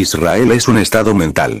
Israel es un estado mental.